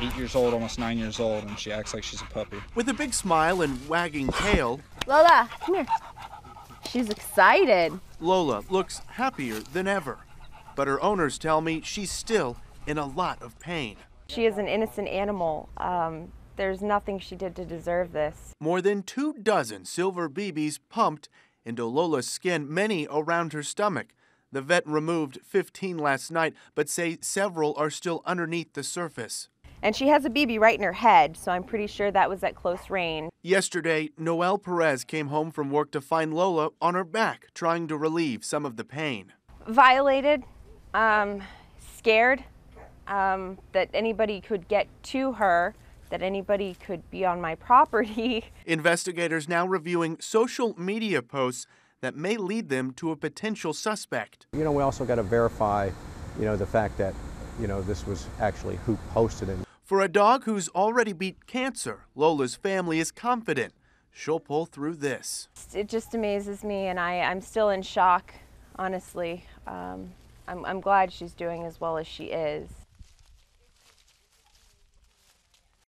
eight years old, almost nine years old, and she acts like she's a puppy. With a big smile and wagging tail, Lola, come here. She's excited. Lola looks happier than ever. But her owners tell me she's still in a lot of pain. She is an innocent animal. Um, there's nothing she did to deserve this. More than two dozen silver BBs pumped into Lola's skin, many around her stomach. The vet removed 15 last night, but say several are still underneath the surface. And she has a BB right in her head, so I'm pretty sure that was at close range. Yesterday, Noel Perez came home from work to find Lola on her back, trying to relieve some of the pain. Violated, um, scared um, that anybody could get to her, that anybody could be on my property. Investigators now reviewing social media posts that may lead them to a potential suspect. You know, we also got to verify, you know, the fact that, you know, this was actually who posted it. For a dog who's already beat cancer, Lola's family is confident she'll pull through this. It just amazes me, and I, I'm still in shock, honestly. Um, I'm, I'm glad she's doing as well as she is.